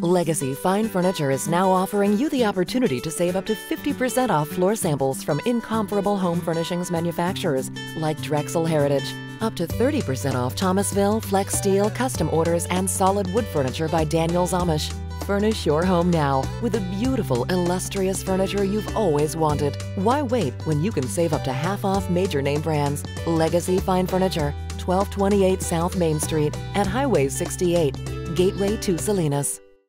Legacy Fine Furniture is now offering you the opportunity to save up to 50% off floor samples from incomparable home furnishings manufacturers like Drexel Heritage. Up to 30% off Thomasville, Flexsteel, custom orders, and solid wood furniture by Daniels Amish. Furnish your home now with the beautiful, illustrious furniture you've always wanted. Why wait when you can save up to half off major name brands? Legacy Fine Furniture, 1228 South Main Street at Highway 68, Gateway to Salinas.